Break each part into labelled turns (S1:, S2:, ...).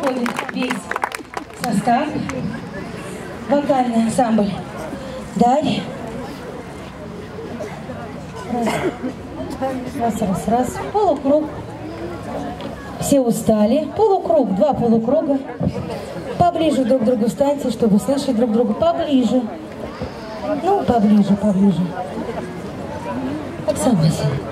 S1: выходит весь состав. Вокальный ансамбль Дарь. Раз, раз, раз, раз. Полукруг. Все устали. Полукруг, два полукруга. Поближе друг к другу станьте, чтобы слышать друг друга. Поближе. Ну, поближе, поближе. Оксана Васильевна.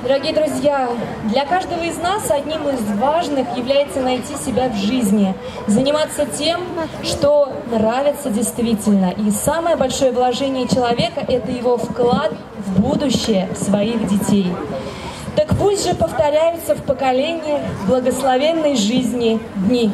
S2: Дорогие друзья, для каждого из нас одним из важных является найти себя в жизни, заниматься тем, что нравится действительно. И самое большое вложение человека – это его вклад в будущее своих детей. Так пусть же повторяются в поколениях благословенной жизни дни.